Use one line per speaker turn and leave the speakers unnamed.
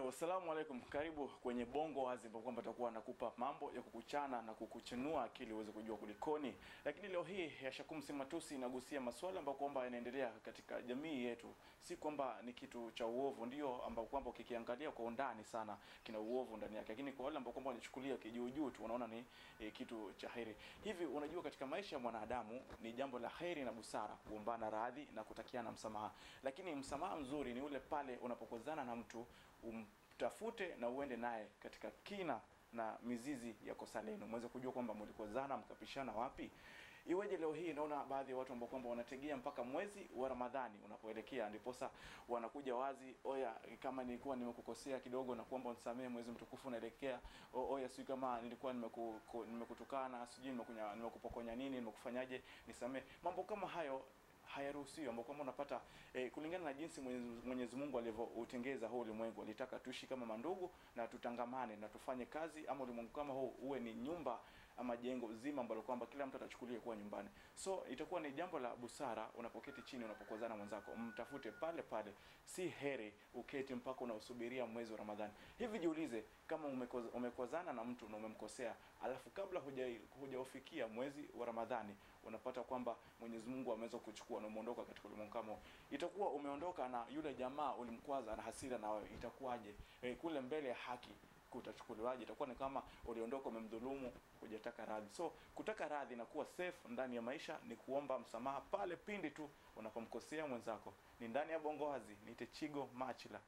Assalamu alaikum, karibu kwenye Bongo Wazi ambapo kwamba tutakuwa nakupa mambo ya kukuchana na kukuchanua akili uweze kujua kulikoni. Lakini leo hii ya Shakum si matusi inagusia masuala ambayo kwamba yanaendelea katika jamii yetu, si kwamba ni kitu cha uovu, ndio ambao kwamba ukikiangalia kwa undani sana kina uovu ndani yake, lakini kwa wale ambao kwamba wanachukulia kijuu juu tu wanaona ni e, kitu cha heri. Hivi unajua, katika maisha ya mwanadamu ni jambo la heri na busara kuombana radhi na kutakiana msamaha, lakini msamaha mzuri ni ule pale unapokozana na mtu umtafute na uende naye katika kina na mizizi ya kosa lenu, mweze kujua kwamba mlikozana mkapishana wapi. Iweje leo hii naona baadhi ya watu ambao kwamba wanategea mpaka mwezi wa Ramadhani unapoelekea, ndiposa wanakuja wazi, oya, kama nilikuwa nimekukosea kidogo na kuomba unisamehe, mwezi mtukufu unaelekea. Oya, sijui kama nilikuwa nimeku, ku- nimekutukana, sijui nimekupokonya nini, nimekufanyaje, nisamehe. Mambo kama hayo hayaruhusiwi ambao kwamba unapata eh, kulingana na jinsi Mwenyezi Mungu alivyoutengeza huu ulimwengu, alitaka tuishi kama mandugu na tutangamane na tufanye kazi, ama ulimwengu kama huu uwe ni nyumba ama jengo zima ambalo kwamba kila mtu atachukulia kuwa nyumbani. So itakuwa ni jambo la busara unapoketi chini, unapokozana mwenzako, mtafute pale pale, si heri uketi mpaka unausubiria mwezi wa Ramadhani. Hivi jiulize, kama umekoz, umekozana na mtu na umemkosea, alafu kabla huja mwezi wa Ramadhani unapata kwamba Mwenyezi Mungu ameweza kuchukua na umeondoka katika ulimwengu kama itakuwa umeondoka na yule jamaa ulimkwaza na hasira na wewe, itakuwaje? E, kule mbele ya haki utachukuliwaje? Itakuwa ni kama uliondoka umemdhulumu, hujataka radhi. So kutaka radhi na kuwa safe ndani ya maisha ni kuomba msamaha pale pindi tu unapomkosea mwenzako. Ni ndani ya Bongo Wazi, niite Chigo Machila.